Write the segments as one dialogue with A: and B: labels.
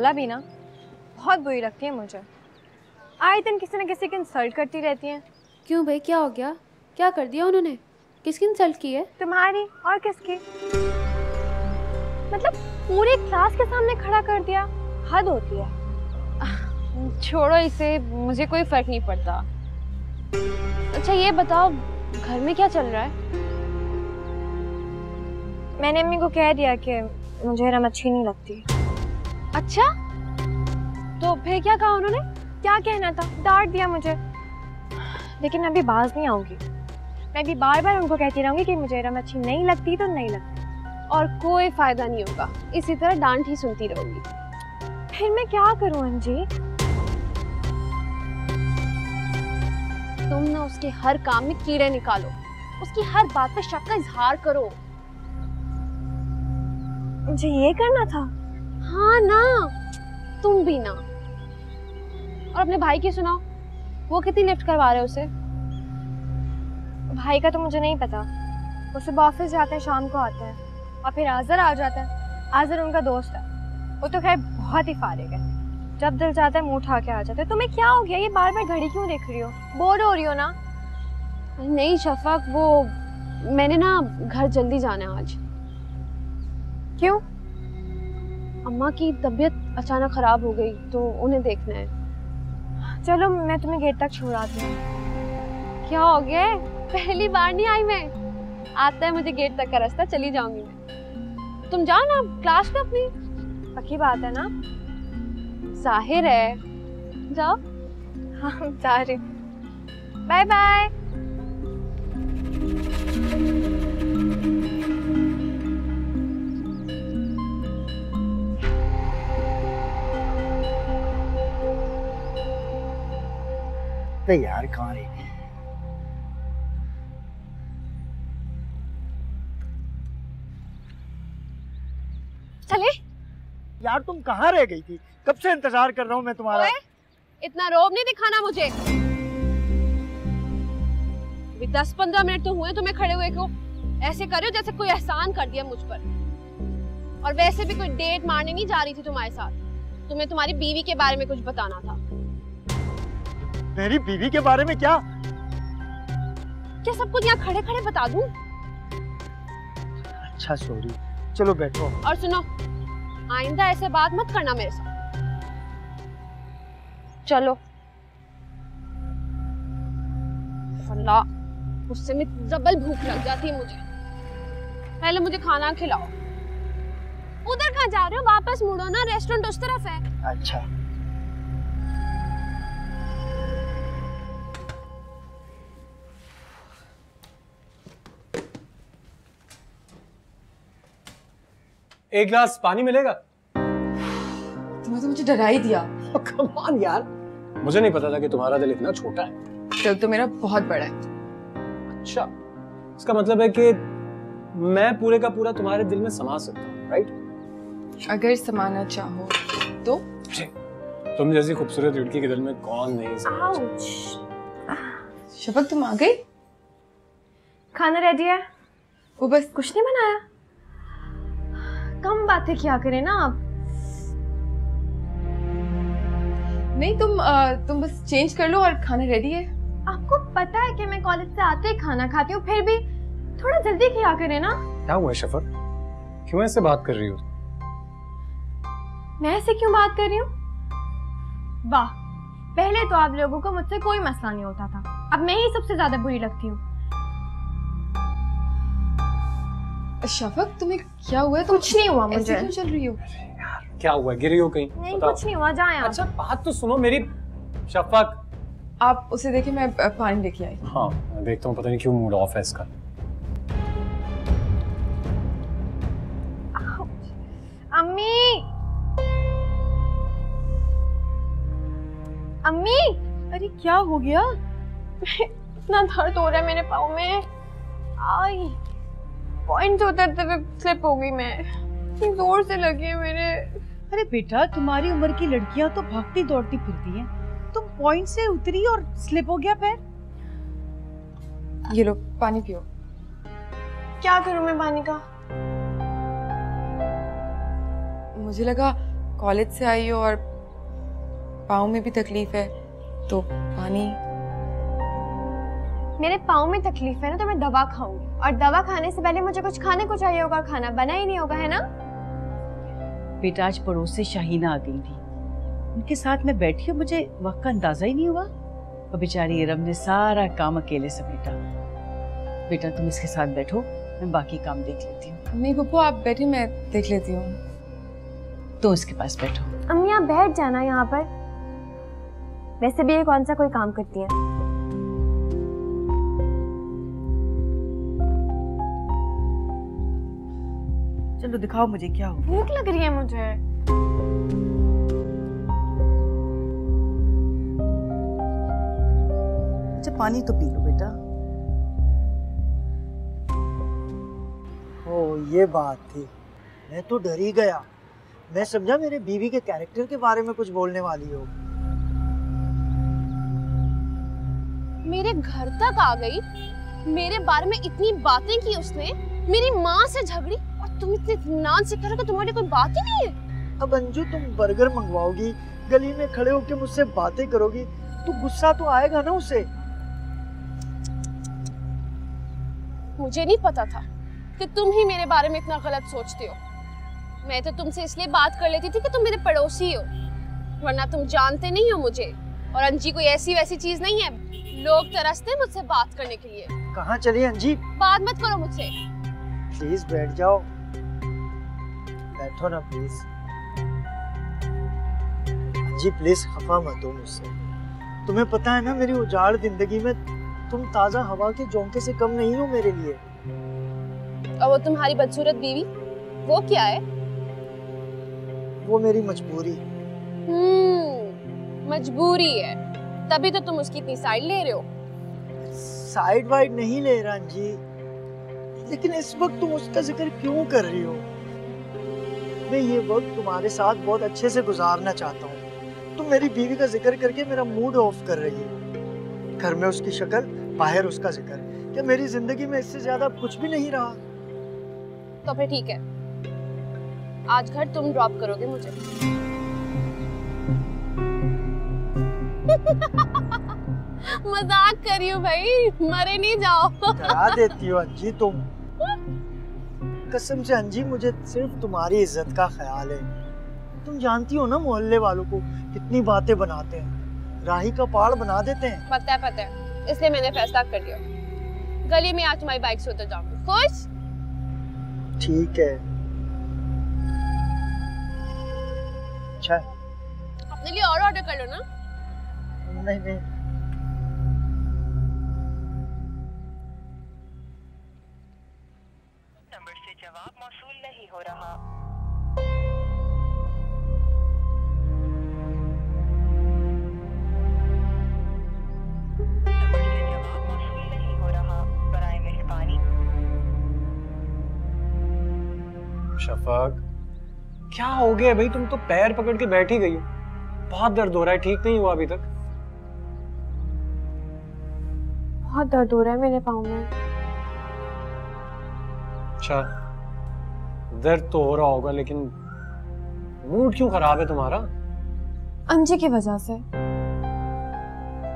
A: खाला भी ना। बहुत बुरी लगती है मुझे। आए दिन किसी न किसी की इंसल्ट करती रहती हैं।
B: क्यों भाई क्या हो गया? क्या कर दिया उन्होंने? किसकी इंसल्ट की है?
A: तुम्हारी और किसकी? मतलब पूरे क्लास के सामने खड़ा कर दिया हद होती है।
B: छोड़ो इसे मुझे कोई फ़र्क नहीं पड़ता। अच्छा ये बताओ घर में क्या चल रहा है?
A: मैंने अम्मी को कह दिया कि मुझे रम अच्छी नहीं लगती।
B: अच्छा? तो फिर क्या कहा उन्होंने?
A: क्या कहना था? डांट दिया मुझे। लेकिन अभी बाज नहीं आऊँगी। मैं भी बार बार उनको कहती रहूँगी कि मुझे रम अच्छी नहीं लगती तो नहीं लगती।
B: और कोई फ़ायदा नहीं होगा। इसी तरह डांट ही सुनती रहूँगी।
A: फिर मैं क्या करूँ अंजी
B: तुम ना उसके हर काम में कीड़े निकालो। उसकी हर बात पे शक का इजहार करो।
A: मुझे ये करना था?
B: हाँ ना तुम भी ना। और अपने भाई की सुनाओ वो कितनी लिफ्ट करवा रहे उसे?
A: भाई का तो मुझे नहीं पता। वो सुबह ऑफ़िस जाते हैं शाम को आते हैं और फिर आजर आ जाता है। आजर उनका दोस्त है। वो तो खैर बहुत ही फारिग है। जब दिल जाता है मुँह उठा के आ जाता है। तुम्हें क्या हो गया? ये बार बार घड़ी क्यों देख रही हो? बोर हो रही हो ना?
B: नहीं शफक वो मैंने ना घर जल्दी जाना है आज।
A: क्यों?
B: अम्मा की तबीयत अचानक खराब हो गई तो उन्हें देखना है।
A: चलो, मैं तुम्हें गेट तक छोड़ाती हूँ।
B: क्या हो गया पहली बार नहीं आई मैं। आता है मुझे गेट तक का रास्ता, चली जाऊँगी मैं। तुम जाओ ना, क्लास में अपनी।
A: पक्की बात है ना?
B: ज़ाहिर है। जाओ।
A: हाँ जा रही बाय बाय
C: यार कहाँ रही
B: चले।
C: यार तुम कहाँ रह गई थी? कब से इंतज़ार कर रहा हूँ मैं तुम्हारा?
B: इतना रोब नहीं दिखाना मुझे। अभी दस पंद्रह मिनट तो हुए तुम्हें खड़े हुए को। ऐसे कर रहे हो जैसे कोई एहसान कर दिया मुझ पर। और वैसे भी कोई डेट मारने नहीं जा रही थी तुम्हारे साथ। तुम्हें तुम्हारी बीवी के बारे में कुछ बताना था।
C: मेरी बीवी के बारे में क्या?
B: क्या सब कुछ यहाँ खड़े खड़े बता दूँ?
C: अच्छा सॉरी। चलो बैठो।
B: और सुनो आइंदा ऐसे बात मत करना मेरे साथ। चलो। अल्लाह उससे में जबल भूख लग जाती है मुझे। पहले मुझे खाना खिलाओ। उधर कहाँ जा रहे हो? वापस मुड़ो ना रेस्टोरेंट उस तरफ़ है।
C: अच्छा।
D: एक गिलास पानी मिलेगा?
E: तुमने तो मुझे डरा ही दिया
D: कमान यार। मुझे नहीं पता था कि तुम्हारा दिल इतना छोटा है।
E: दिल तो मेरा बहुत बड़ा है।
D: अच्छा। इसका मतलब है कि मैं पूरे का पूरा तुम्हारे दिल में समा सकता हूँ राइट
E: अगर समाना चाहो तो।
D: तुम जैसी खूबसूरत लड़की के दिल में कौन नहीं समा
E: शफक तुम आ गई?
A: खाना रेडी है?
E: वो बस
A: कुछ नहीं बनाया? कम बातें किया करें ना आप?
E: नहीं तुम आ, तुम बस चेंज कर लो और खाना रेडी है।
A: आपको पता है कि मैं कॉलेज से आते ही खाना खाती हूँ फिर भी थोड़ा जल्दी किया करें ना?
D: क्या हुआ शफक क्यों ऐसे बात कर रही हो?
A: मैं ऐसे क्यों बात कर रही हूँ? वाह पहले तो आप लोगों को मुझसे कोई मसला नहीं होता था। अब मैं ही सबसे ज़्यादा बुरी लगती हूँ।
E: शफक तुम्हें क्या हुआ? है तुम
A: कुछ नहीं हुआ मुझे।
E: क्यों चल रही हो?
D: क्या हुआ गिरी हो कहीं?
A: नहीं कुछ नहीं हुआ जाए
D: अच्छा बात तो सुनो मेरी शफक।
E: आप उसे देखिए मैं पानी लेके आई।
D: हाँ मैं देखता हूँ पता नहीं क्यों मूड ऑफ़ है इसका।
A: अम्मी! अम्मी!
E: अरे क्या हो गया?
A: इतना दर्द हो रहा है मेरे पाँव में। आई। पॉइंट उतरते हुए स्लिप हो गई मैं। ज़ोर से लगी है मेरे।
F: अरे बेटा तुम्हारी उम्र की लड़कियाँ तो भागती दौड़ती फिरती हैं। तुम पॉइंट से उतरी और स्लिप हो गया पैर
E: ये लो पानी पियो।
A: क्या करूँ मैं पानी का?
E: मुझे लगा कॉलेज से आई हो और पाँव में भी तकलीफ़ है तो पानी
A: मेरे पाँव में तकलीफ़ है ना तो मैं दवा खाऊँगी। और दवा खाने से पहले मुझे कुछ खाने को चाहिए होगा खाना बना ही नहीं होगा है ना?
F: बेटा आज पड़ोस से शाहीना आ गई थी उनके साथ में बैठी हूँ मुझे वक्त का अंदाज़ा ही नहीं हुआ। और बेचारी इरम ने सारा काम अकेले समेटा। बेटा तुम इसके साथ बैठो मैं बाकी काम देख लेती हूँ।
E: नहीं पप्पू आप बैठे मैं देख लेती हूँ।
F: तो इसके पास बैठो।
A: अम्मी आप बैठ जाना यहाँ पर। वैसे भी ये कौन सा कोई काम करती है?
F: चलो दिखाओ मुझे क्या हो।
A: भूख लग रही है मुझे।
F: अच्छा पानी तो पी लो बेटा।
C: ओ ये बात थी। मैं तो डर ही गया। मैं समझा मेरे बीवी के कैरेक्टर के बारे में कुछ बोलने वाली हो।
B: मेरे घर तक आ गई। मेरे बारे में इतनी बातें की उसने। मेरी माँ से झगड़ी। तुम इतने इत्मीनान से करो कि तुम्हारी कोई बात ही नहीं है।
C: अब अंजू तुम बर्गर मंगवाओगी गली में खड़े होकर मुझसे बातें करोगी तो गुस्सा तो आएगा ना उसे?
B: मुझे नहीं पता था कि तुम ही मेरे बारे में इतना गलत सोचते हो। मैं तो तुमसे इसलिए बात कर लेती थी कि तुम मेरे पड़ोसी हो वरना तुम जानते नहीं हो मुझे। और अंजी कोई ऐसी वैसी चीज़ नहीं है लोग तरसते मुझसे बात करने के लिए।
C: कहाँ चली अंजी?
B: बात मत करो मुझसे।
C: प्लीज़ बैठ जाओ। बैठो ना प्लीज़ अंजी प्लीज़ खफा मत हो मुझसे। तुम्हें पता है ना मेरी उजाड़ ज़िंदगी में तुम ताज़ा हवा के झोंके से कम नहीं हो मेरे लिए।
B: और वो तुम्हारी बदसूरत बीवी वो क्या है?
C: वो मेरी मजबूरी।
B: हम्म मजबूरी है। तभी तो तुम उसकी इतनी साइड ले रहे हो।
C: साइड वाइड नहीं ले रहा जी लेकिन इस वक्त तुम उसका ज़िक्र क्यों कर रही हो? मैं ये वक्त तुम्हारे साथ बहुत अच्छे से गुजारना चाहता हूँ। तुम मेरी बीवी का ज़िक्र करके मेरा मूड ऑफ़ कर रही हो। घर में उसकी शक्ल बाहर उसका ज़िक्र। क्या मेरी ज़िंदगी में इससे ज़्यादा कुछ भी नहीं रहा?
B: तो फिर ठीक है। आज घर तुम ड्रॉप करोगे मुझे। मज़ाक कर रही हूँ भाई। मरे नहीं जाओ।
C: डरा देती हो अंजी तुम। कसम से अंजी मुझे सिर्फ़ तुम्हारी इज़्ज़त का ख्याल है। तुम जानती हो ना मोहल्ले वालों को कितनी बातें बनाते हैं। राही का पहाड़ बना देते हैं।
B: पता है पता है। इसलिए मैंने फैसला कर लिया। गली में आज तुम्हारी बाइक से उतर जाऊँगी। खुश?
C: ठीक है। अच्छा।
B: अपने लिए और ऑर्डर कर लो ना।
C: नहीं नहीं।
G: जवाब मौसूल नहीं हो रहा। हो
D: शफाक। क्या हो गया भाई? तुम तो पैर पकड़ के बैठ ही गई हो। बहुत दर्द हो रहा है ठीक नहीं हुआ अभी तक।
A: बहुत दर्द हो रहा है मेरे पाँव में।
D: अच्छा। दर्द तो हो रहा होगा लेकिन मूड क्यों खराब है तुम्हारा?
A: अंजी की वजह से।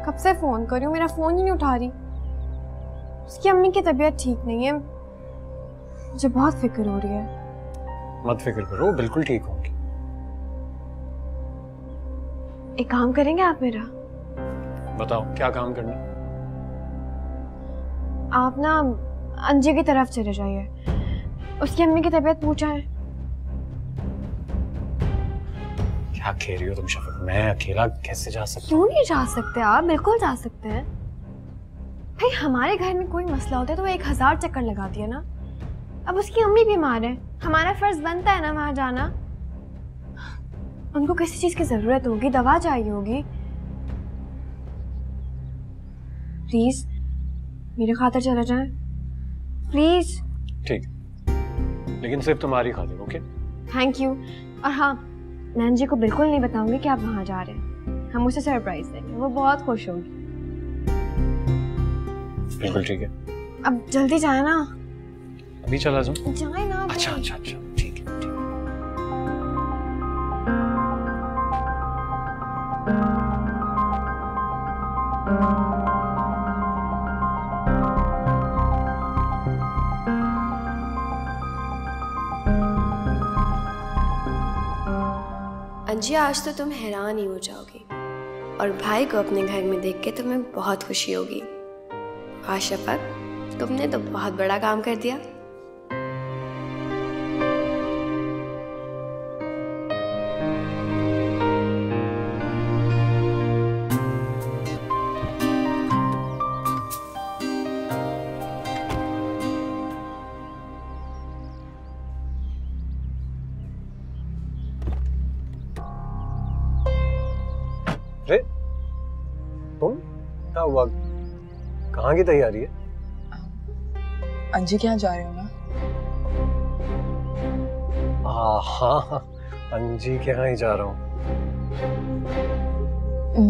A: कब से फ़ोन कर रही हूँ मेरा फ़ोन ही नहीं उठा रही। उसकी अम्मी की तबीयत ठीक नहीं है। मुझे बहुत फ़िक्र हो रही है।
D: मत फ़िक्र करो बिल्कुल ठीक होगी।
A: एक काम करेंगे आप मेरा?
D: बताओ क्या काम करना
A: आप ना अंजी की तरफ़ चले जाइए। उसकी अम्मी की तबीयत पूछाएँ
D: क्या कह रही हो तुम शफक? मैं अकेला कैसे जा सकता
A: क्यों नहीं जा सकते आप? बिल्कुल जा सकते हैं। भाई हमारे घर में कोई मसला होता है तो वो एक हज़ार चक्कर लगाती है ना। अब उसकी अम्मी बीमार है। हमारा फ़र्ज़ बनता है ना वहाँ जाना। उनको किसी चीज़ की ज़रूरत होगी दवा चाहिए होगी। प्लीज़ मेरे खातर चले जाए। प्लीज़।
D: ठीक। लेकिन सिर्फ़ तुम्हारी खातिर ओके
A: थैंक यू और हाँ नैन जी को बिल्कुल नहीं बताऊँगी कि आप वहाँ जा रहे हैं। हम उसे सरप्राइज़ देंगे वो बहुत खुश होगी।
D: बिल्कुल ठीक है।
A: अब जल्दी जाए ना
D: अभी चला जाऊ?
A: जाए ना
D: अच्छा अच्छा अच्छा।
H: अंजी आज तो तुम हैरान ही हो जाओगी। और भाई को अपने घर में देख के तुम्हें बहुत खुशी होगी। वाह शफक, तुमने तो बहुत बड़ा काम कर दिया।
D: की तैयारी है।
E: अंजी के यहाँ जा रही हूँ ना?
D: आ, हाँ हाँ अंजी के यहाँ ही जा रहा हूँ।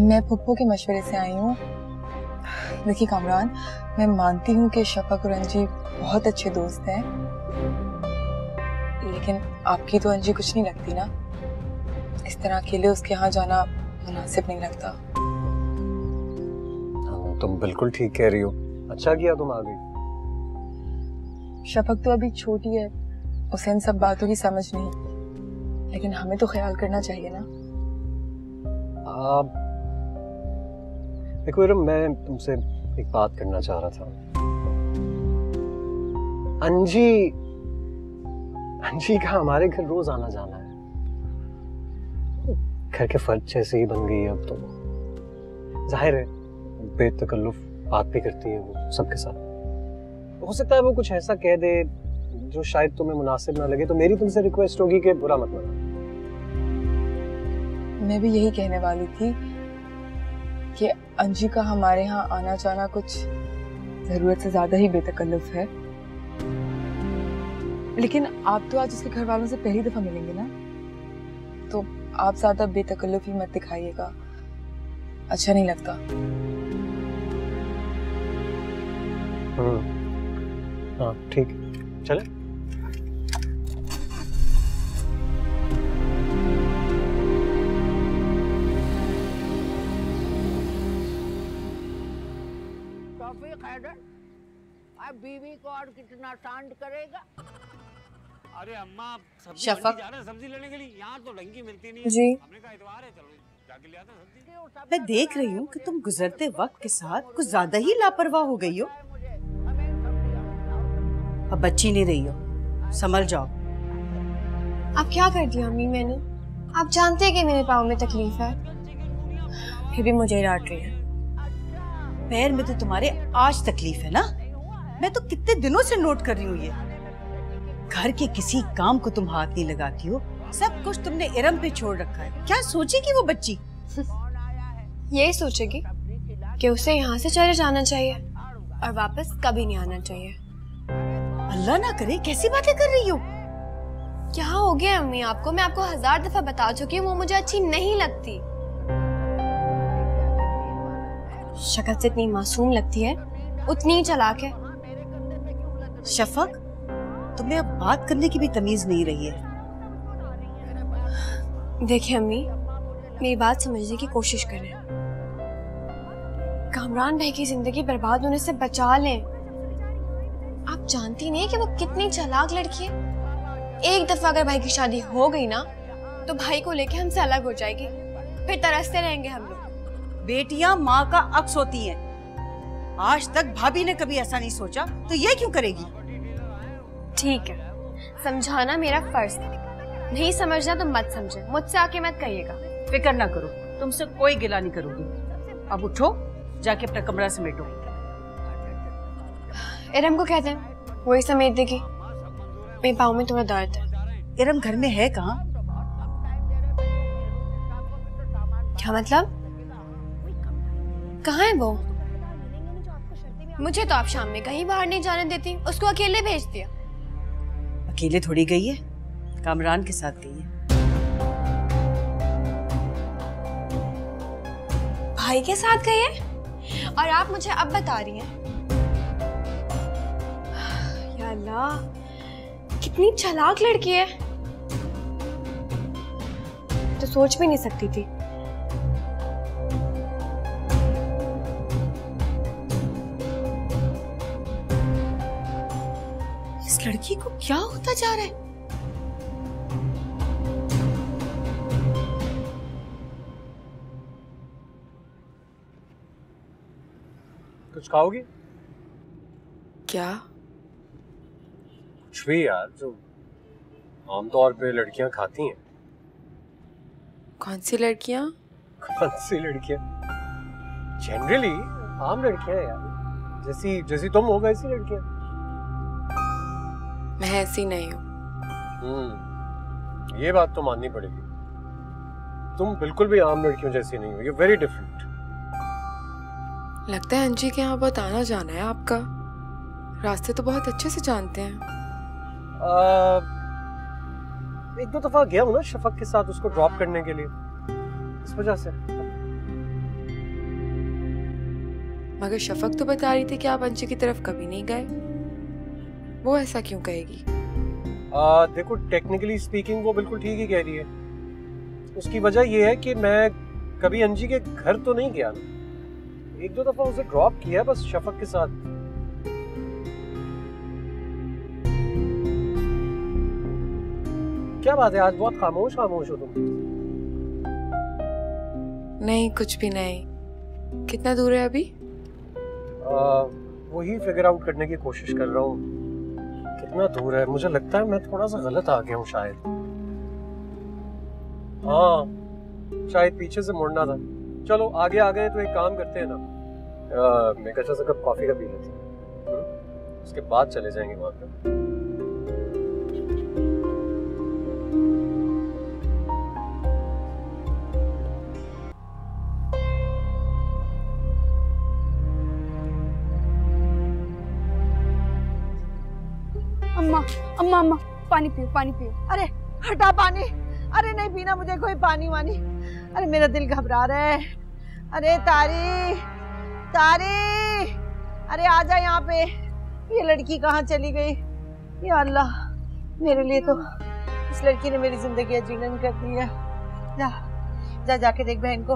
E: मैं पुप्पो के मशवरे से आई हूँ। देखिए कामरान मैं मानती हूँ कि शफक और अंजी बहुत अच्छे दोस्त हैं। लेकिन आपकी तो अंजी कुछ नहीं लगती ना। इस तरह अकेले उसके यहाँ जाना मुनासिब नहीं लगता।
D: हाँ, तुम बिल्कुल ठीक कह रही हो। अच्छा किया तुम आ गई
E: शफक तो अभी छोटी है उसे इन सब बातों की समझ नहीं। लेकिन हमें तो ख्याल करना चाहिए ना।
D: आ, देखो इरम मैं तुमसे एक बात करना चाह रहा था। अंजी अंजी का हमारे घर रोज आना जाना है। घर के फ़र्ज़ जैसे ही बन गई है अब तो। ज़ाहिर है बेतकल्लुफ बात भी करती है वो सबके साथ। हो सकता है वो कुछ ऐसा कह दे जो शायद तुम्हें मुनासिब ना लगे तो मेरी तुमसे रिक्वेस्ट होगी कि बुरा मत मानो।
E: मैं भी यही कहने वाली थी कि अंजी का हमारे यहाँ आना जाना कुछ ज़रूरत से ज़्यादा ही बेतकल्लुफ है। लेकिन आप तो आज उसके घर वालों से पहली दफ़ा मिलेंगे ना? तो आप ज़्यादा बेतकल्लुफी मत दिखाइएगा। अच्छा नहीं लगता।
D: हाँ। ठीक। चले।
I: अब बीवी को और कितना शांत करेगा?
J: अरे अम्मा सब्ज़ी
F: शफक।
J: जा रहे सब्ज़ी लेने के लिए। यहाँ तो की मिलती नहीं है।
E: जी।
J: हमने कहा इतवार है चलो जाके ले आते सब्ज़ी।
F: मैं देख रही हूँ कि तुम गुजरते वक्त के साथ कुछ ज़्यादा ही लापरवाह हो गई हो। अब बच्ची नहीं रही हो। संभल जाओ।
A: अब क्या कर दिया अम्मी मैंने? आप जानते हैं कि मेरे पाँव में तकलीफ़ है। फिर भी मुझे डांट रही है।
F: पैर में तो तुम्हारे आज तकलीफ़ है ना? मैं तो कितने दिनों से नोट कर रही हूँ ये। घर के किसी काम को तुम हाथ नहीं लगाती हो। सब कुछ तुमने इरम पे छोड़ रखा है। क्या सोचेगी वो बच्ची?
A: यही सोचेगी कि उसे यहाँ से चले जाना चाहिए और वापस कभी नहीं आना चाहिए।
F: अल्लाह ना करे कैसी बातें कर रही हो?
A: क्या हो गया अम्मी? आपको मैं आपको हज़ार दफ़ा बता चुकी हूँ वो मुझे अच्छी नहीं लगती। शक्ल से इतनी मासूम लगती है उतनी ही चालाक है।
F: शफक तुम्हें अब बात करने की भी तमीज नहीं रही है।
A: देखिए अम्मी मेरी बात समझने की कोशिश करें। कामरान भाई की ज़िंदगी बर्बाद होने से बचा लें। आप जानती नहीं कि वो कितनी चलाक लड़की है। एक दफ़ा अगर भाई की शादी हो गई ना तो भाई को लेके हमसे अलग हो जाएगी। फिर तरसते रहेंगे हम लोग।
F: बेटियाँ माँ का अक्स होती हैं। आज तक भाभी ने कभी ऐसा नहीं सोचा तो ये क्यों करेगी?
A: ठीक है। समझाना मेरा फ़र्ज़ था नहीं समझना तो मत समझे। मुझसे आके मत कहिएगा।
F: फ़िक्र ना करो। तुमसे कोई गिला नहीं करूँगी। अब उठो जाके अपना कमरा समेटो।
A: इरम को कहते हैं। वही समेट देगी। मेरे पाँव में थोड़ा दर्द है।
F: इरम घर में है कहाँ?
A: क्या मतलब? कहाँ है वो? मुझे तो आप शाम में कहीं बाहर नहीं जाने देती। उसको अकेले भेज दिया।
F: अकेले थोड़ी गई है? कामरान के साथ गई है।
A: भाई के साथ गई है? और आप मुझे अब बता रही हैं। अल्लाह कितनी चलाक लड़की है। तो सोच भी नहीं सकती थी।
F: इस लड़की को क्या होता जा रहा है?
D: कुछ खाओगी?
E: क्या?
D: कुछ भी यार जो आमतौर पे लड़कियाँ खाती हैं।
E: कौन सी लड़कियाँ?
D: कौन सी लड़कियाँ? जनरली आम लड़कियाँ यार। जैसी जैसी तुम हो वैसी लड़कियाँ।
E: मैं ऐसी नहीं हूँ।
D: हम्म ये बात तो माननी पड़ेगी। तुम बिल्कुल भी आम लड़कियों जैसी नहीं हो ये वेरी डिफरेंट
E: लगता है अंजी के यहाँ बहुत आना जाना है आपका। रास्ते तो बहुत अच्छे से जानते हैं।
D: एक दो दफ़ा गया हूँ ना शफक के साथ उसको ड्रॉप करने के लिए। इस वजह से।
E: मगर शफक तो बता रही थी कि आप अंजी की तरफ़ कभी नहीं गए। वो ऐसा क्यों कहेगी?
D: आ, देखो टेक्निकली स्पीकिंग वो बिल्कुल ठीक ही कह रही है। उसकी वजह ये है कि मैं कभी अंजी के घर तो नहीं गया एक दो दफ़ा उसे ड्रॉप किया बस शफक के साथ। क्या बात है? आज बहुत खामोश खामोश हो तुम।
E: नहीं कुछ भी नहीं। कितना दूर है अभी?
D: आ, वही फिगर आउट करने की कोशिश कर रहा हूँ। कितना दूर है? मुझे लगता है मैं थोड़ा सा गलत आ गया हूँ शायद। हाँ शायद पीछे से मुड़ना था। चलो आगे आ गए तो एक काम करते हैं ना। आ, मैं अच्छा सा कप कॉफ़ी का पी लेते हैं। हम्म? उसके बाद चले जाएँगे वहाँ पे।
K: अम्मा अम्मा, पानी पियो पानी पियो। अरे, हटा पानी। अरे, नहीं पीना मुझे कोई पानी वानी। अरे, मेरा दिल घबरा रहा है। अरे, तारी तारी। अरे आजा यहाँ पे। ये लड़की कहाँ चली गई? या अल्लाह, मेरे लिए तो इस लड़की ने मेरी ज़िंदगी अजीलन कर दी है। जा जा जाके देख बहन को।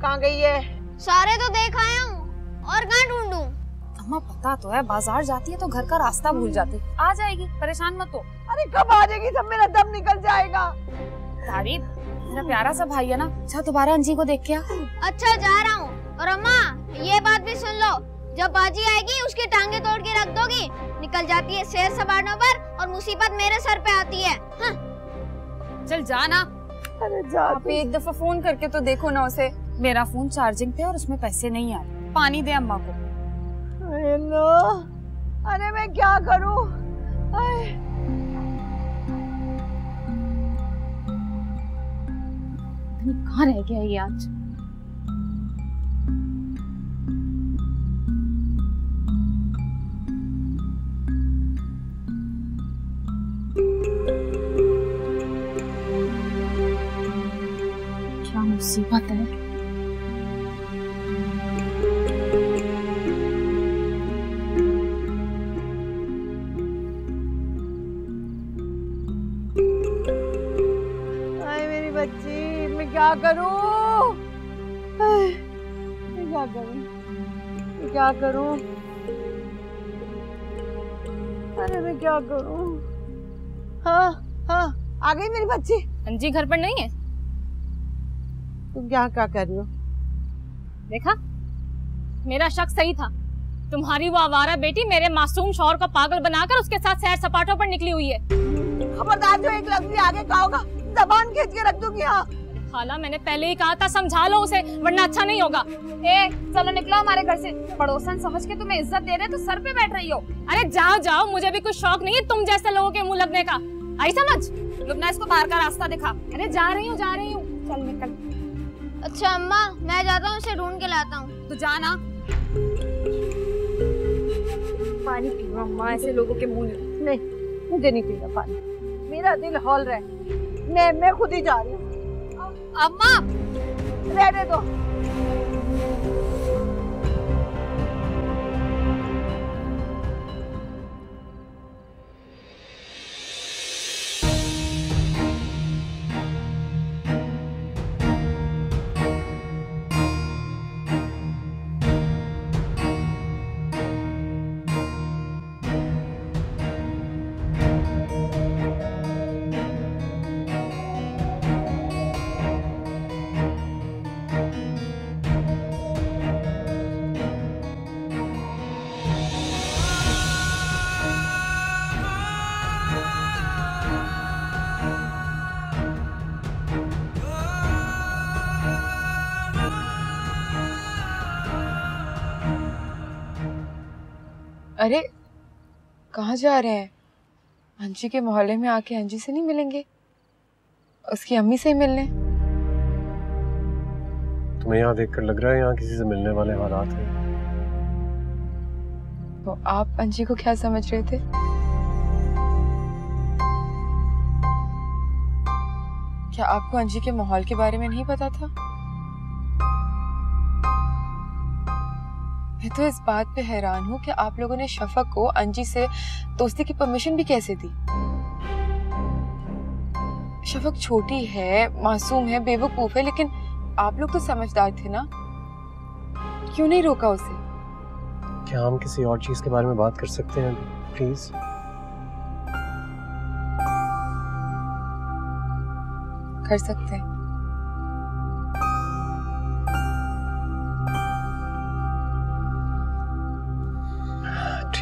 K: कहाँ गई है?
L: सारे तो देख आया हूँ और कहाँ ढूंढूं?
M: अम्मा पता तो है बाज़ार जाती है तो घर का रास्ता भूल जाती आ जाएगी परेशान मत हो।
K: अरे कब आ जाएगी? सब मेरा दम निकल जाएगा।
M: तारीफ़ मेरा प्यारा सा भाई है ना? अच्छा दोबारा अंजी को देख के
L: अच्छा जा रहा हूँ। और अम्मा ये बात भी सुन लो। जब बाजी आएगी उसकी टांगे तोड़ के रख दोगी। निकल जाती है शेर सवारनों पर और मुसीबत मेरे सर पे आती है। हाँ।
M: चल जाना
K: अरे जा
M: आप एक दफ़ा फ़ोन करके तो देखो ना उसे। मेरा फ़ोन चार्जिंग पे और उसमें पैसे नहीं आए पानी दे अम्मा को।
K: अरे मैं क्या करूँ?
M: कहाँ रह गया ये आज। मुसीबत
K: करूँ? अरे मैं क्या करूँ? हाँ हाँ आ गई मेरी बच्ची।
M: अंजी घर पर नहीं है?
K: तुम क्या क्या कर रही हो?
M: देखा? मेरा शक सही था। तुम्हारी वो आवारा बेटी मेरे मासूम शौहर को पागल बनाकर उसके साथ सैर सपाटों पर निकली हुई है।
K: खबरदार जो एक लफ्ज भी आगे कहोगा जबान खींच के रख दूँगी हाँ।
M: खाला मैंने पहले ही कहा था समझा लो उसे वरना अच्छा नहीं होगा। ए चलो निकलो हमारे घर से। पड़ोसन समझ के तुम्हें इज़्ज़त दे रहे तो सर पे बैठ रही हो। अरे जाओ जाओ मुझे भी कुछ शौक नहीं है तुम जैसे लोगों के मुँह लगने का। आई समझ? लुबना इसको बाहर का रास्ता दिखा। अरे जा रही हूँ जा रही हूँ। चल निकल।
L: अच्छा अम्मा मैं जाता हूँ उसे ढूंढ के लाता हूँ।
M: तो जाना
K: पानी पियो अम्मा ऐसे लोगों के मुँह नहीं मुझे नहीं पीना पानी। मेरा दिल हॉल रहा है। मैं मैं खुद ही जा रही हूँ।
M: अम्मा
K: रहने दो
E: अरे कहाँ जा रहे हैं? अंजी के मोहल्ले में आके अंजी से नहीं मिलेंगे? उसकी अम्मी से ही मिलने।
D: तुम्हें यहाँ देखकर लग रहा है यहाँ किसी से मिलने वाले हालात हैं।
E: तो आप अंजी को क्या समझ रहे थे? क्या आपको अंजी के माहौल के बारे में नहीं पता था? मैं तो इस बात पे हैरान हूँ कि आप लोगों ने शफक को अंजी से दोस्ती की परमिशन भी कैसे दी? शफक छोटी है मासूम है बेवकूफ़ है लेकिन आप लोग तो समझदार थे ना? क्यों नहीं रोका उसे?
D: क्या हम किसी और चीज़ के बारे में बात कर सकते हैं प्लीज़
E: कर सकते हैं।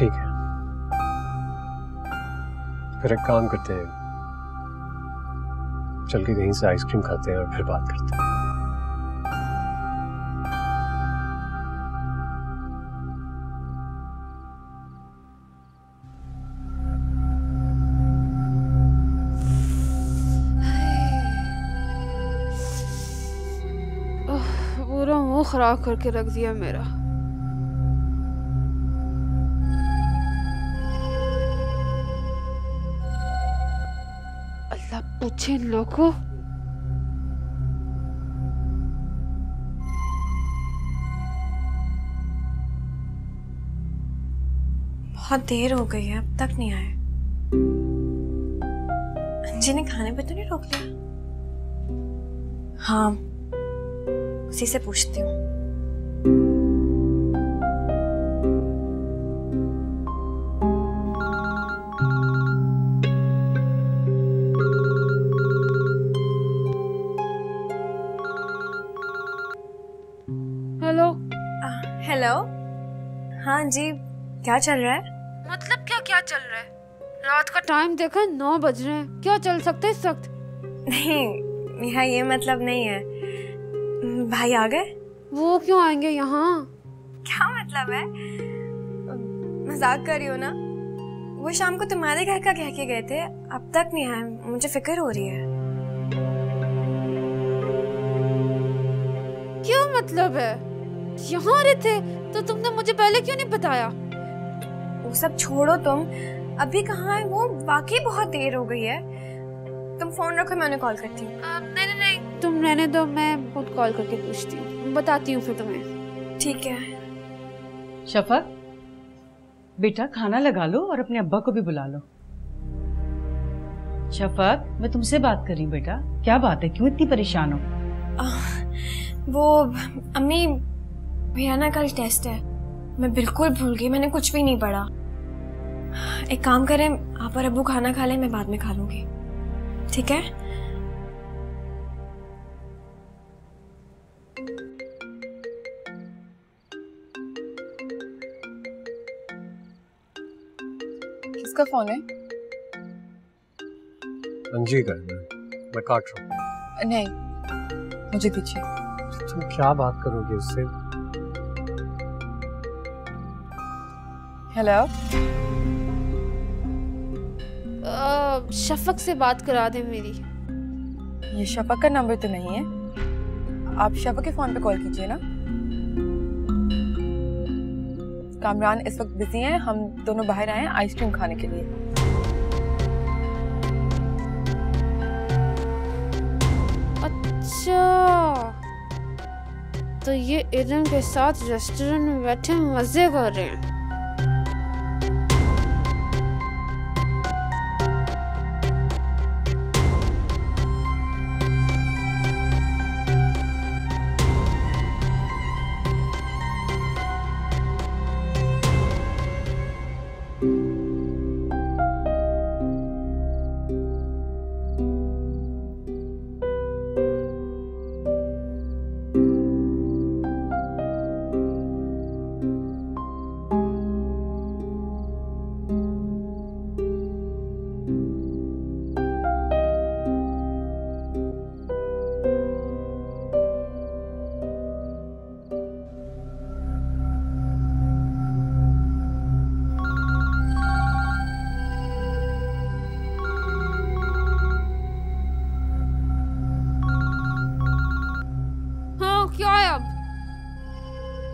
D: ठीक है। फिर एक काम करते हैं। चल के कहीं से आइसक्रीम खाते हैं और फिर बात करते हैं।
H: खराब करके रख दिया मेरा। पूछे इन लोगों। को
A: बहुत देर हो गई है, अब तक नहीं आए। अंजी ने खाने पे तो नहीं रोक लिया? हाँ उसी से पूछती हूँ। जी क्या चल रहा है?
H: मतलब क्या क्या चल रहा है? रात का टाइम देखा नौ बज रहे हैं। क्या चल सकते हैं इस वक्त?
A: नहीं मेरा ये मतलब नहीं है। भाई आ गए?
H: वो क्यों आएँगे यहाँ?
A: क्या मतलब है? मज़ाक कर रही हो ना? वो शाम को तुम्हारे घर का कह के गए थे। अब तक नहीं आए। मुझे फ़िक्र हो रही है।
H: क्यों मतलब है? यहाँ रहे थे तो तुमने मुझे पहले क्यों नहीं बताया?
A: वो सब छोड़ो तुम। अभी कहाँ है वो? वाकई बहुत देर हो गई है। तुम फ़ोन रखो मैं उन्हें कॉल करती हूँ।
H: नहीं नहीं नहीं। तुम रहने दो मैं खुद कॉल करके पूछती हूँ। बताती हूँ फिर तुम्हें।
A: ठीक है।
F: शफक बेटा खाना लगा लो और अपने अब्बा को भी बुला लो। शफक मैं तुमसे बात कर रही हूँ बेटा। क्या बात है? क्यों इतनी परेशान हो?
A: वो अम्मी भैया ना कल टेस्ट है। मैं बिल्कुल भूल गई मैंने कुछ भी नहीं पढ़ा। एक काम करें आप और अब्बू खाना खा लें मैं बाद में खा लूँगी। ठीक है?
E: किसका फ़ोन है?
D: अंजी का है, मैं मैं काट रहा हूँ।
E: नहीं मुझे दीजिए
D: तुम क्या बात करोगे उससे?
E: हेलो
H: शफक से बात करा दे मेरी।
E: ये शफक का नंबर तो नहीं है। आप शफक के फ़ोन पे कॉल कीजिए ना। कामरान इस वक्त बिज़ी हैं। हम दोनों बाहर आए हैं आइसक्रीम खाने के लिए।
H: अच्छा। तो ये इरम के साथ रेस्टोरेंट में बैठे मज़े कर रहे हैं।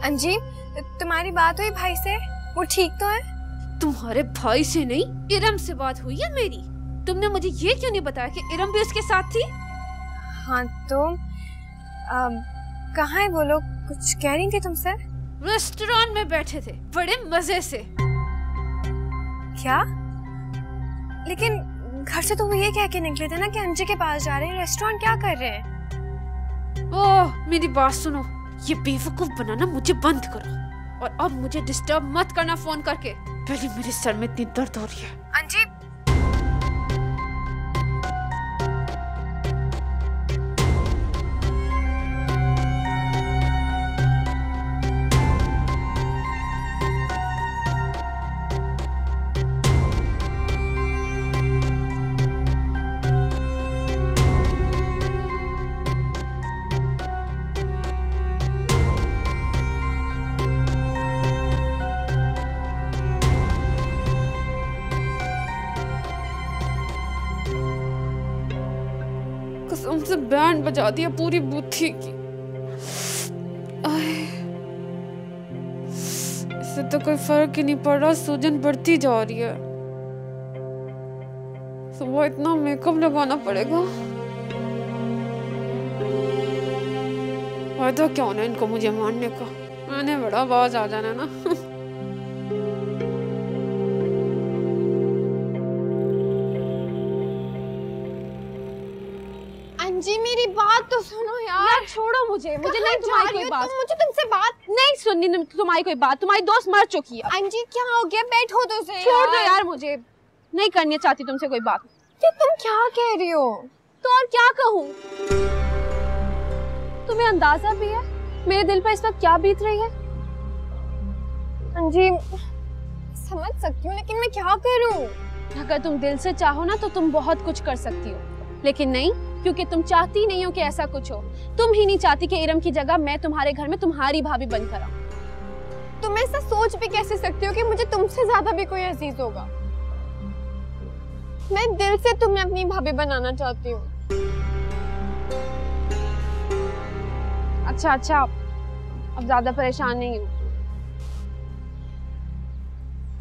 A: अंजी तुम्हारी बात हुई भाई से? वो ठीक तो है?
B: तुम्हारे भाई से नहीं इरम से बात हुई है मेरी। तुमने मुझे ये क्यों नहीं बताया कि इरम भी उसके साथ थी?
A: हाँ तो कहाँ है वो लोग? कुछ कह रही थी तुमसे?
B: रेस्टोरेंट में बैठे थे बड़े मज़े से।
A: क्या? लेकिन घर से तो वो ये कह के निकले थे ना कि अंजी के पास जा रहे हैं। रेस्टोरेंट क्या कर रहे हैं?
B: ओह मेरी बात सुनो। ये बेवकूफ़ बनाना मुझे बंद करो। और अब मुझे डिस्टर्ब मत करना फ़ोन करके। पहले मेरे सर में इतनी दर्द हो रही है। बजा दिया पूरी बुद्धि की। इससे तो कोई फ़र्क ही नहीं पड़ रहा, सूजन बढ़ती जा रही है। सुबह इतना मेकअप लगाना पड़ेगा। फ़ायदा क्या होना इनको मुझे मारने का? मैंने बड़ा आवाज़ आ जाना ना।
N: अंजी मेरी बात तो सुनो यार।
B: यार छोड़ो मुझे। मुझे नहीं तुम्हारी कोई बात।
N: मुझे तुमसे बात
B: नहीं सुननी तुम्हारी कोई बात। तुम्हारी दोस्त मर चुकी है।
N: अंजी क्या हो गया? बैठो तो सही
B: छोड़ दो यार। मुझे। नहीं करनी चाहती तुमसे कोई बात।
N: ये तुम क्या कह रही हो?
B: तो और क्या कहूँ? तुम्हें अंदाज़ा भी है? मेरे दिल पर इस वक्त क्या बीत रही है?
A: अंजी समझ सकती हूँ लेकिन मैं क्या करूँ?
B: अगर तुम दिल से चाहो ना तो तुम बहुत कुछ कर सकती हो। लेकिन नहीं क्योंकि तुम चाहती नहीं हो कि ऐसा कुछ हो। तुम ही नहीं चाहती कि इरम की जगह मैं तुम्हारे घर में तुम्हारी भाभी बनकर आऊँ।
A: तुम ऐसा सोच भी कैसे सकती हो कि मुझे तुमसे ज़्यादा भी कोई अज़ीज़ होगा? मैं दिल से तुम्हें अपनी भाभी बनाना चाहती हूँ।
B: अच्छा अच्छा। अब ज़्यादा परेशान नहीं हूँ।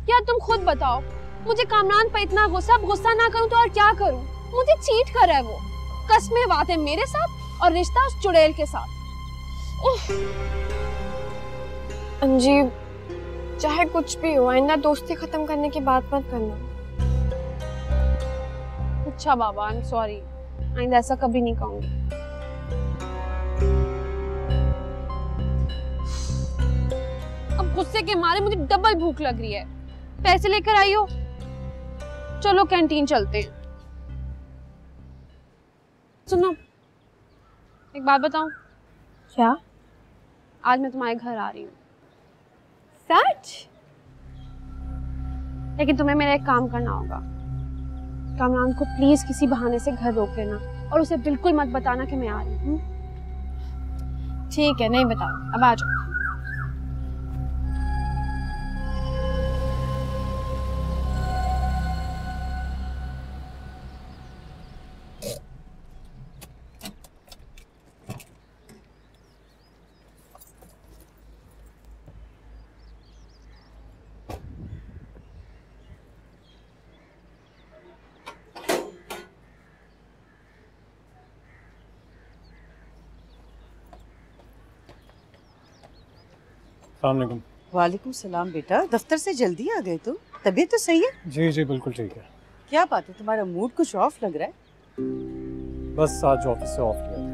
B: क्या तुम खुद बताओ? मुझे कामरान पर इतना गुस्सा गुस्सा ना करूँ तो और क्या करूँ? मुझे चीट कर रहा है वो। कसमें बातें मेरे साथ और रिश्ता उस चुड़ैल के साथ। उफ,
A: अंजी चाहे कुछ भी हो आइंदा दोस्ती खत्म करने की बात मत करना।
B: अच्छा बाबा आई एम सॉरी आइंदा ऐसा कभी नहीं कहूँगी। अब गुस्से के मारे मुझे डबल भूख लग रही है। पैसे लेकर आई हो? चलो कैंटीन चलते हैं। सुनो। एक बात बताऊँ?
A: क्या?
B: आज मैं तुम्हारे घर आ रही हूँ।
A: सच?
B: लेकिन तुम्हें मेरा एक काम करना होगा। कामरान को प्लीज़ किसी बहाने से घर रोक लेना और उसे बिल्कुल मत बताना कि मैं आ रही हूँ।
A: ठीक है नहीं बताओ अब आ जाओ।
D: अलैक्म
F: वालेकुम सलाम बेटा। दफ्तर से जल्दी आ गए तुम तबीयत तो सही है?
D: जी जी बिल्कुल ठीक है।
F: क्या बात है? तुम्हारा मूड कुछ ऑफ़ लग रहा है?
D: बस आज ऑफ़िस से ऑफ़ लिया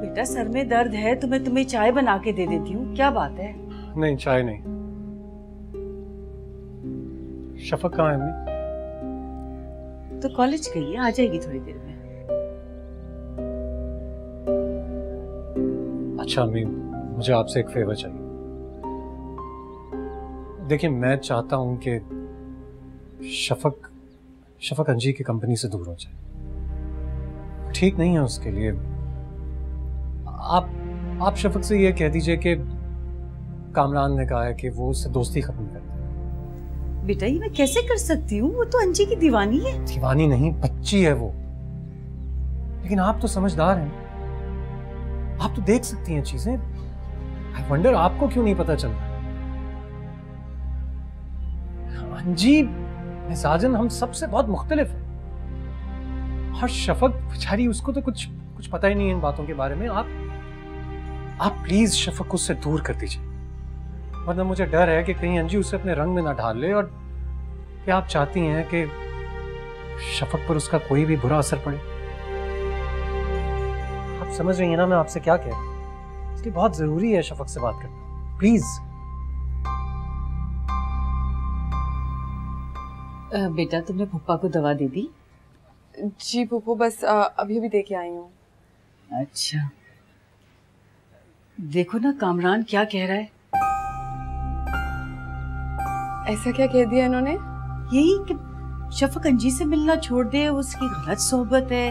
F: बेटा सर में दर्द है तो मैं तुम्हें चाय बना के दे देती हूँ। क्या बात है?
D: नहीं चाय नहीं। शफक कहाँ है अम्मी?
F: तो कॉलेज गई है, आ जाएगी थोड़ी देर में।
D: अच्छा अम्मी, मुझे आपसे एक फेवर चाहिए। देखिए, मैं चाहता हूँ कि शफक शफक अंजी की कंपनी से दूर हो जाए। ठीक नहीं है उसके लिए। आप आप शफक से ये कह दीजिए कि कामरान ने कहा है कि वो उससे दोस्ती खत्म कर
F: बेटा, ये मैं कैसे कर सकती हूँ? वो तो अंजी की दीवानी है।
D: दीवानी नहीं, बच्ची है वो। लेकिन आप तो समझदार हैं। आप तो देख सकती हैं चीज़ें। आई वंडर आपको क्यों नहीं पता चल रहा? अंजी मिजाजन हम सबसे बहुत मुख्तलिफ़ है। और शफक, बेचारी, उसको तो कुछ कुछ पता ही नहीं है इन बातों के बारे में। आप आप प्लीज़ शफक उससे दूर कर दीजिए। वरना मुझे डर है कि कहीं अंजी उसे अपने रंग में ना ढाल ले और क्या आप चाहती हैं कि शफक पर उसका कोई भी बुरा असर पड़े? आप समझ रही हैं ना मैं आपसे क्या कह रहा हूँ? इसलिए बहुत ज़रूरी है शफक से बात करना। प्लीज़
F: बेटा तुमने पप्पा को दवा दे दी?
E: जी पुप्पू बस अ, अभी अभी दे के आई हूँ।
F: अच्छा। देखो ना कामरान क्या कह रहा है?
E: ऐसा क्या कह दिया इन्होंने?
F: यही कि शफक अंजी से मिलना छोड़ दे उसकी गलत सोहबत है।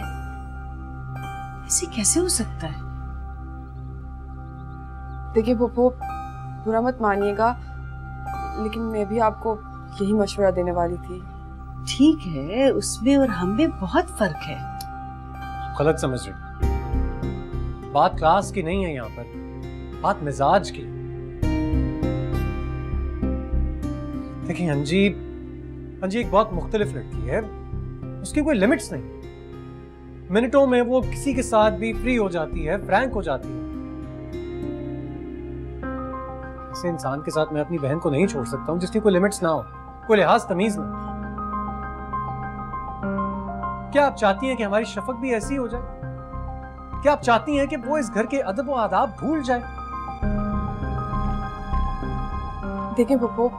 F: ऐसे कैसे हो सकता है?
E: देखिए पुप्पू बुरा मत मानिएगा लेकिन मैं भी आपको यही मशवरा देने वाली थी।
F: ठीक है उसमें और हम में बहुत फ़र्क है।
D: गलत समझ रही बात क्लास की नहीं है यहाँ पर बात मिजाज की देखिए अंजी अंजी एक बहुत मुख्तलिफ़ लड़की है। उसकी कोई लिमिट्स नहीं। मिनटों में वो किसी के साथ भी फ्री हो जाती है, फ्रैंक हो जाती है। ऐसे इंसान के साथ मैं अपनी बहन को नहीं छोड़ सकता हूँ, जिसकी कोई लिमिट्स ना हो, कोई लिहाज तमीज ना क्या आप चाहती हैं कि हमारी शफक भी ऐसी हो जाए? क्या आप चाहती हैं कि वो इस घर के अदब व आदाब भूल जाए?
E: देखिए, पप्पू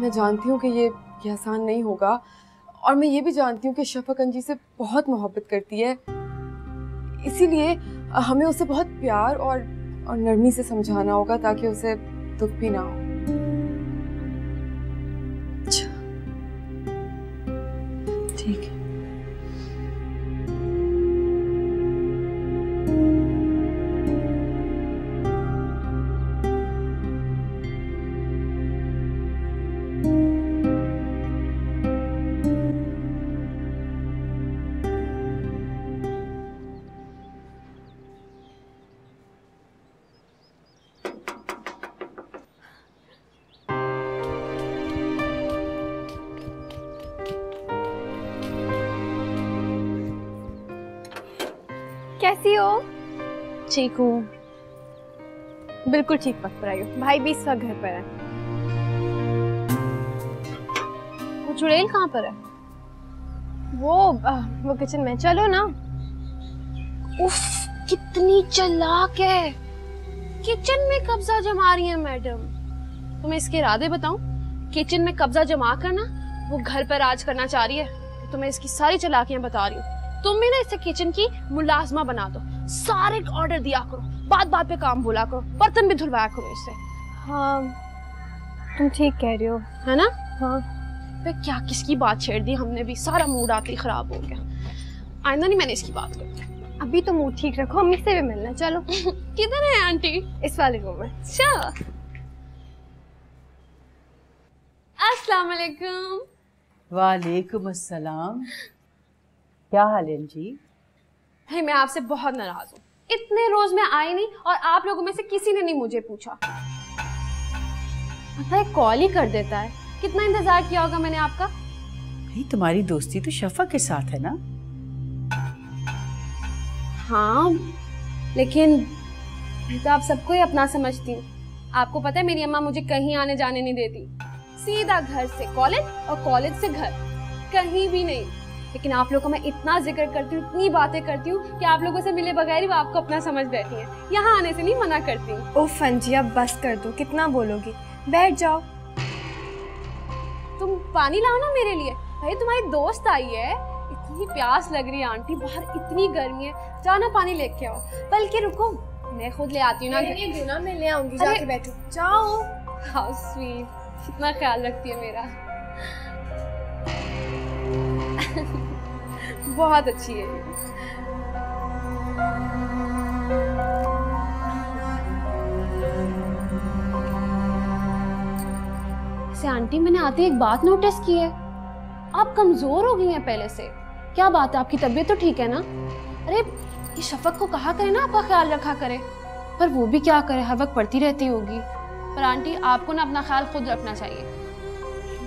E: मैं जानती हूँ कि ये ये आसान नहीं होगा। और मैं ये भी जानती हूँ कि शफक अंजी से बहुत मोहब्बत करती है। इसीलिए, हमें उसे बहुत प्यार और और नरमी से समझाना होगा ताकि उसे दुख भी ना हो।
A: कैसी हो?
B: ठीक हूँ। बिल्कुल ठीक, वक्त पर आई हो।
A: भाई भी इस वक्त घर पर है।
B: वो चुड़ैल कहाँ पर है?
A: वो वो किचन में। चलो ना।
B: उफ, कितनी चालाक है। किचन में कब्जा जमा रही है मैडम। तुम्हें इसके इरादे बताऊँ? किचन में कब्जा जमा करना, वो घर पर राज करना चाह रही है तो मैं इसकी सारी चलाकियाँ बता रही हूँ। तुम भी ना इसे किचन की मुलाजमा बना दो। सारे ऑर्डर दिया करो बात बात पे काम बोला करो बर्तन भी धुलवाया करो इससे
A: हाँ तुम ठीक कह रही हो।
B: है ना?
A: हाँ।
B: पे क्या किसकी बात छेड़ दी हमने भी? सारा मूड आते ही खराब हो गया। आइंदा नहीं मैंने इसकी बात कर।
A: अभी तो मूड ठीक रखो अम्मी से भी मिलना चलो।
B: किधर है आंटी?
A: इस वाले रूम में।
B: अच्छा। अस्सलाम वालेकुम।
F: वालेकुम अस्सलाम। क्या हाल है जी
B: भाई मैं आपसे बहुत नाराज़ हूँ। इतने रोज मैं आई नहीं और आप लोगों में से किसी ने नहीं मुझे पूछा। पता है कॉल ही कर देता है। कितना इंतज़ार किया होगा मैंने आपका?
F: भाई तुम्हारी दोस्ती तो शफा के साथ है ना?
B: हाँ लेकिन मैं तो आप सबको ही अपना समझती हूँ। आपको पता है मेरी अम्मा मुझे कहीं आने जाने नहीं देती। सीधा घर से कॉलेज और कॉलेज से घर। कहीं भी नहीं। लेकिन आप लोगों को मैं इतना ज़िक्र करती हूँ इतनी बातें करती हूँ कि आप लोगों से मिले बगैर ही वो आपको अपना समझ बैठी हैं। यहाँ आने से नहीं मना करती हूँ।
A: ओ फंजी अब बस कर दो कितना बोलोगी? बैठ जाओ।
B: तुम पानी लाओ ना मेरे लिए। भाई तुम्हारी दोस्त आई है। इतनी प्यास लग रही है आंटी बाहर इतनी गर्मी है। जाओ ना पानी लेके आओ। बल्कि रुको मैं खुद ले आती हूँ ना।
A: लिए मैं ले आऊँगी जाके बैठो। जाओ।
B: हाउ स्वीट कितना ख्याल रखती है मेरा। बहुत अच्छी है। वैसे आंटी, मैंने आते एक बात नोटिस की है। आप कमज़ोर हो गई हैं पहले से। क्या बात है? आपकी तबीयत तो ठीक है ना? अरे, ये शफक को कहा करे ना आपका ख्याल रखा करे। पर वो भी क्या करे? हर वक्त पढ़ती रहती होगी। पर आंटी, आपको ना अपना ख्याल खुद रखना चाहिए।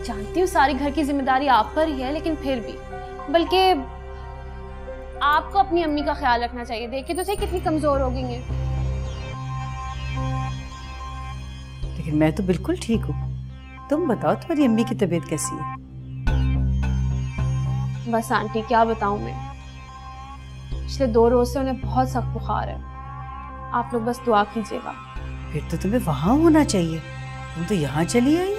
B: जानती हूँ सारी घर की ज़िम्मेदारी आप पर ही है लेकिन फिर भी। बल्कि आपको अपनी अम्मी का ख्याल रखना चाहिए। देखिए तो सही कितनी कमज़ोर हो गई हैं
F: लेकिन मैं तो बिल्कुल ठीक हूँ। तुम बताओ तुम्हारी अम्मी की तबीयत कैसी है?
B: बस आंटी क्या बताऊँ मैं? पिछले दो रोज से उन्हें बहुत सख्त बुखार है। आप लोग बस दुआ कीजिएगा।
F: फिर तो तुम्हें वहाँ होना चाहिए। तुम तो यहाँ चली आई।